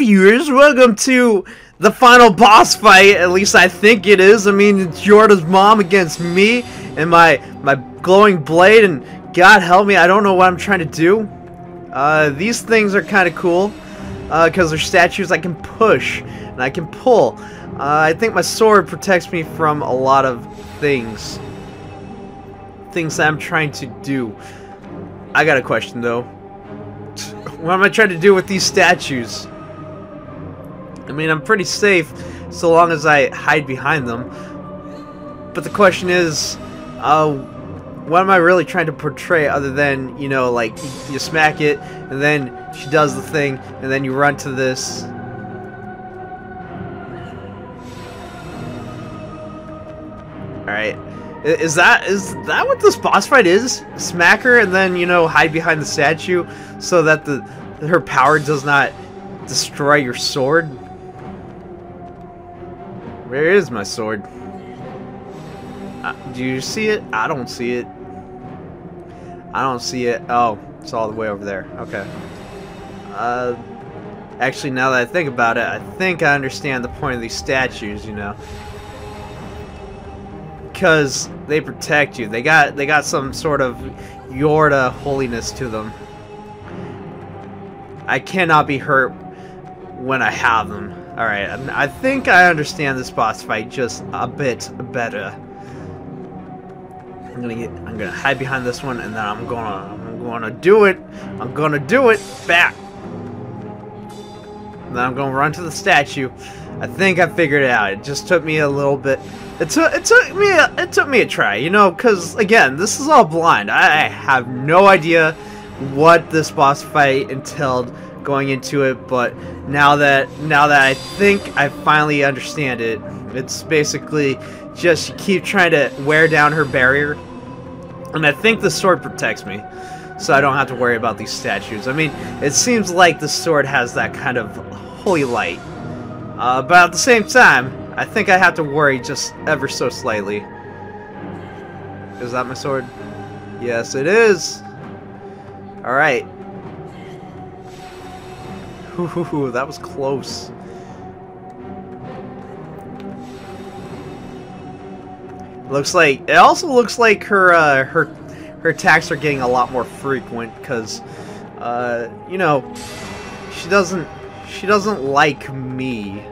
viewers, welcome to the final boss fight, at least I think it is. I mean, it's Yorda's mom against me and my my glowing blade, and God help me, I don't know what I'm trying to do. Uh, these things are kind of cool, because uh, they're statues I can push, and I can pull. Uh, I think my sword protects me from a lot of things. Things that I'm trying to do. I got a question, though. What am I trying to do with these statues? I mean, I'm pretty safe so long as I hide behind them. But the question is, uh, what am I really trying to portray other than, you know, like, you, smack it, and then she does the thing, and then you run to this. Alright. Is that is that what this boss fight is? Smack her and then, you know, hide behind the statue so that the her power does not destroy your sword? Where is my sword? Uh, do you see it? I don't see it. I don't see it. Oh, it's all the way over there. Okay. Uh, actually, now that I think about it, I think I understand the point of these statues, you know. Because they protect you. They got they got some sort of Yorda holiness to them. I cannot be hurt when I have them. Alright, I think I understand this boss fight just a bit better. I'm gonna get I'm gonna hide behind this one and then I'm gonna I'm gonna do it. I'm gonna do it back. And then I'm gonna run to the statue. I think I figured it out. It just took me a little bit it took it took me a, it took me a try, you know, cause again, this is all blind. I, I have no idea what this boss fight entailed going into it, but now that now that I think I finally understand it, it's basically just keep trying to wear down her barrier, and I think the sword protects me, so I don't have to worry about these statues. I mean, it seems like the sword has that kind of holy light, uh, but at the same time, I think I have to worry just ever so slightly. Is that my sword? Yes, it is. All right. Ooh, that was close. Looks like it also looks like her uh, her her attacks are getting a lot more frequent because uh, you know she doesn't she doesn't like me.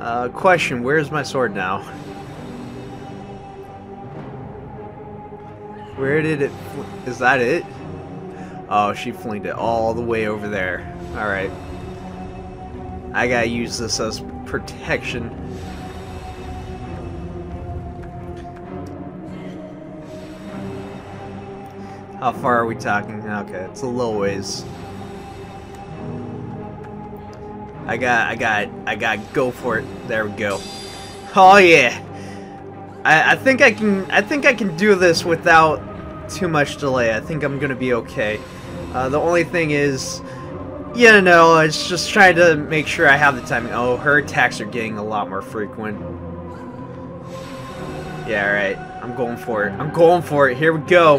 Uh, question: Where's my sword now? Where did it? Is that it? Oh, she flinged it all the way over there. Alright. I gotta use this as protection. How far are we talking? Okay, it's a little ways. I got, I got, I got, go for it. There we go. Oh yeah. I, I think I can, I think I can do this without too much delay. I think I'm gonna be okay. Uh, the only thing is, you know, it's just trying to make sure I have the timing. Oh, her attacks are getting a lot more frequent. Yeah, alright. I'm going for it. I'm going for it. Here we go.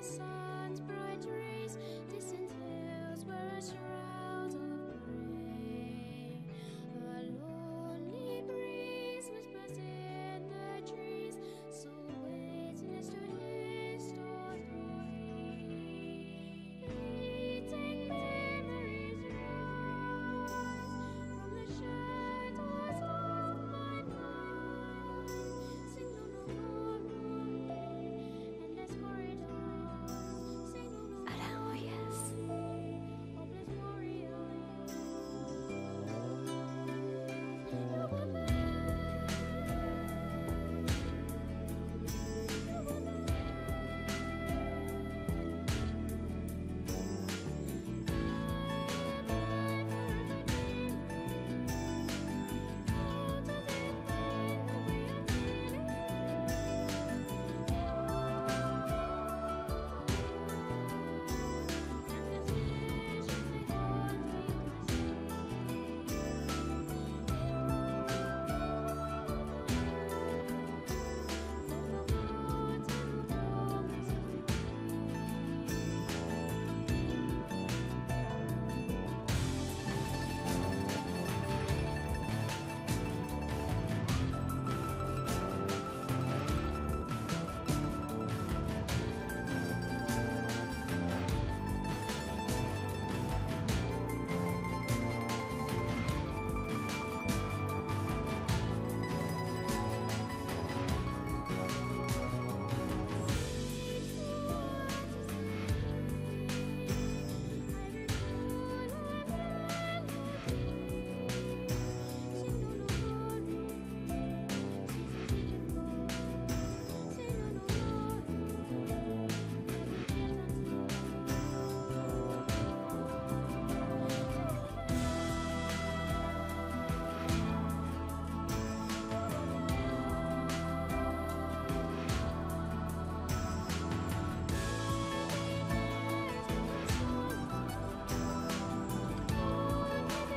inside.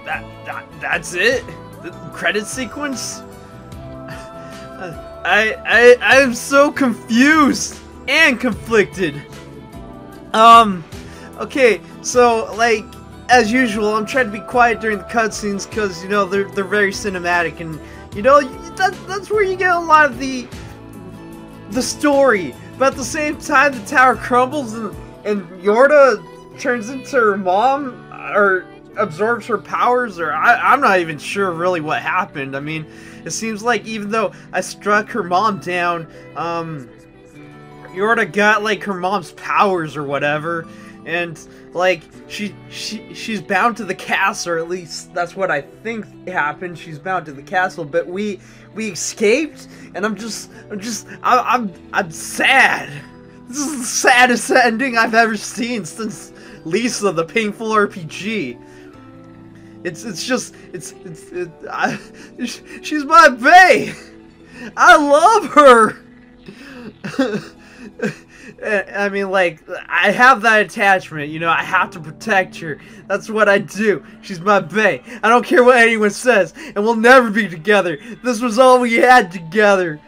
That, that that's it? The credit sequence? I I I am so confused and conflicted. Um, okay, so like as usual, I'm trying to be quiet during the cutscenes because you know they're they're very cinematic, and you know that that's where you get a lot of the the story. But at the same time, the tower crumbles and and Yorda turns into her mom or absorbs her powers, or I, I'm not even sure really what happened. I mean, it seems like even though I struck her mom down, um, Yorda got like her mom's powers or whatever, and like she she she's bound to the castle, or at least that's what I think happened. She's bound to the castle, but we we escaped, and I'm just I'm just I, I'm I'm sad. This is the saddest ending I've ever seen since Lisa the Painful RPG. It's it's just it's it's it, I, she's my bae. I love her. I mean, like, I have that attachment, you know, I have to protect her. That's what I do. She's my bae. I don't care what anyone says, and we'll never be together. This was all we had together.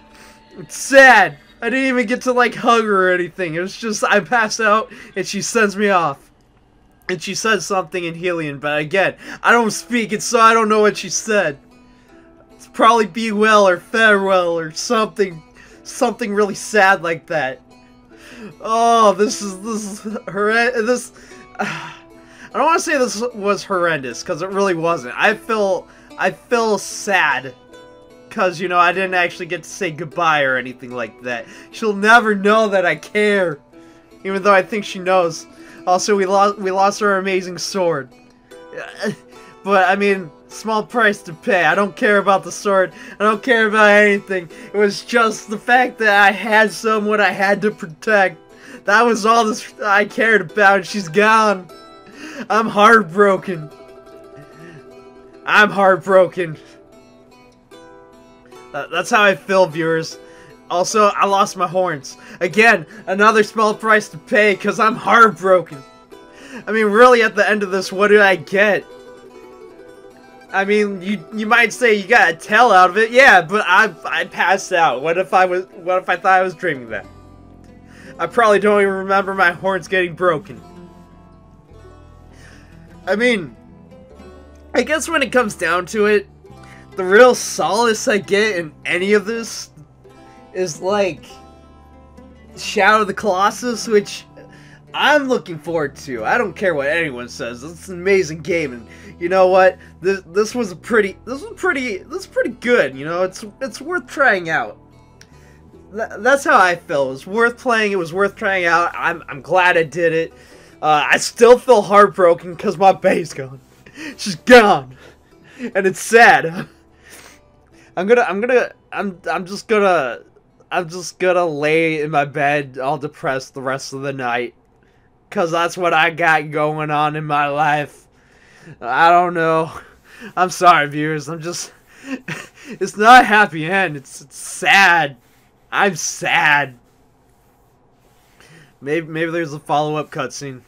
It's sad. I didn't even get to, like, hug her or anything. It was just, I pass out, and she sends me off. And she says something in Hylian, but again, I don't speak it, so I don't know what she said. It's probably be well or farewell or something, something really sad like that. Oh, this is this is horrendous. This I don't want to say this was horrendous because it really wasn't. I feel I feel sad because you know I didn't actually get to say goodbye or anything like that. She'll never know that I care, even though I think she knows. Also, we lost we lost our amazing sword. But I mean, small price to pay. I don't care about the sword. I don't care about anything. It was just the fact that I had someone I had to protect. That was all this I cared about. She's gone. I'm heartbroken. I'm heartbroken. That's how I feel, viewers. Also, I lost my horns. Again, another small price to pay because I'm heartbroken. I mean, really, at the end of this, what did I get? I mean, you you might say you got a tail out of it, yeah, but I I passed out. What if I was what if I thought I was dreaming that? I probably don't even remember my horns getting broken. I mean, I guess when it comes down to it, the real solace I get in any of this is like Shadow of the Colossus, which I'm looking forward to. I don't care what anyone says. It's an amazing game, and you know what? This this was a pretty this was pretty this is pretty good. You know, it's it's worth trying out. Th that's how I feel. It was worth playing. It was worth trying out. I'm I'm glad I did it. Uh, I still feel heartbroken because my bae's gone. She's gone, and it's sad. I'm gonna I'm gonna I'm I'm just gonna I'm just gonna lay in my bed all depressed the rest of the night because that's what I got going on in my life. I don't know. I'm sorry, viewers. I'm just. it's not a happy end. It's, it's sad. I'm sad. Maybe maybe there's a follow up cutscene.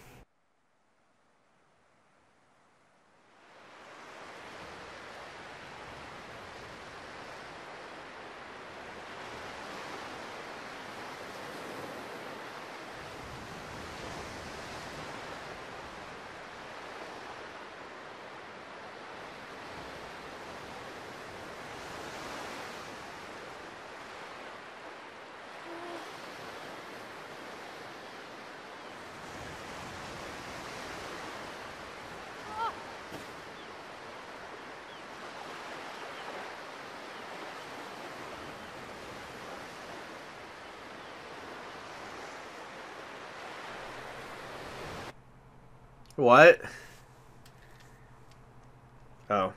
What? Oh.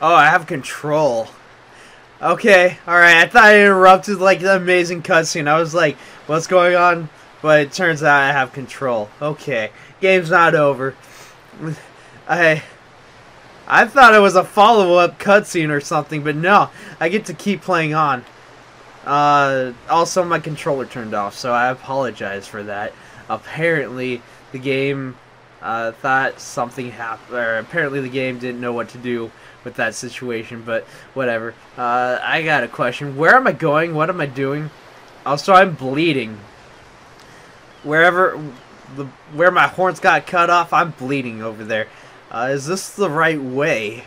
Oh, I have control. Okay, alright, I thought I interrupted like the amazing cutscene. I was like, what's going on? But it turns out I have control. Okay, game's not over. I I thought it was a follow-up cutscene or something, but no, I get to keep playing on. Uh, also, my controller turned off, so I apologize for that. Apparently, the game uh, thought something happened, or apparently the game didn't know what to do with that situation, but whatever. Uh, I got a question. Where am I going? What am I doing? Also, I'm bleeding. Wherever, the where my horns got cut off, I'm bleeding over there. Uh, is this the right way?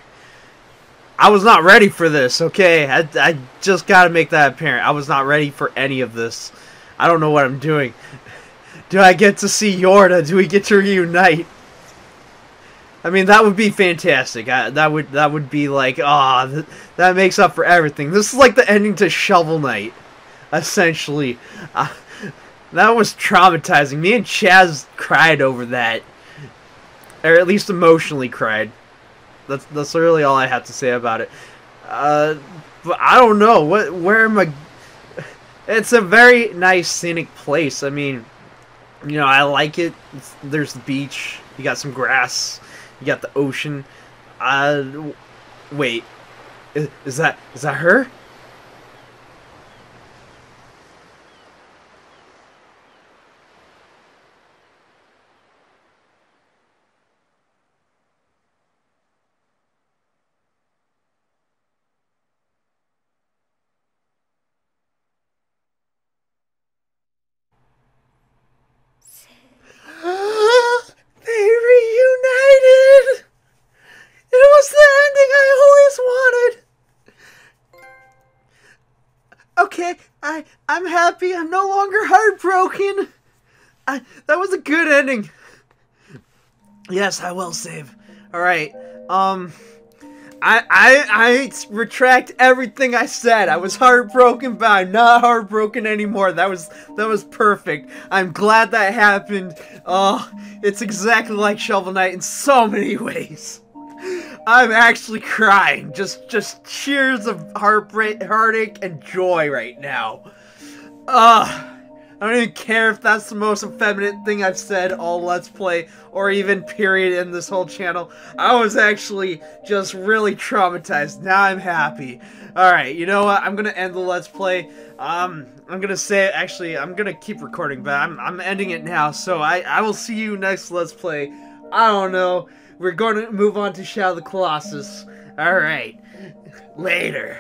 I was not ready for this, okay? I, I just gotta make that apparent. I was not ready for any of this. I don't know what I'm doing. Do I get to see Yorda? Do we get to reunite? I mean, that would be fantastic. I, that would that would be like, ah, oh, th that makes up for everything. This is like the ending to Shovel Knight, essentially. Uh, that was traumatizing. Me and Chaz cried over that, or at least emotionally cried. That's that's really all I have to say about it. Uh, but I don't know what where am I. It's a very nice scenic place. I mean, you know, I like it. It's, there's the beach. You got some grass. You got the ocean. Uh, wait, is, is that is that her? Happy. I'm no longer heartbroken. I, that was a good ending. Yes, I will save. All right. Um I I I retract everything I said. I was heartbroken, but I'm not heartbroken anymore. That was that was perfect. I'm glad that happened. Oh, it's exactly like Shovel Knight in so many ways. I'm actually crying. Just just cheers of heartbreak, heartache, and joy right now. Ugh. I don't even care if that's the most effeminate thing I've said all Let's Play, or even period in this whole channel. I was actually just really traumatized. Now I'm happy. Alright, you know what? I'm gonna end the Let's Play. Um, I'm gonna say, actually, I'm gonna keep recording, but I'm, I'm ending it now. So I, I will see you next Let's Play. I don't know we're to move on to Shadow the Colossus. Alright. Later.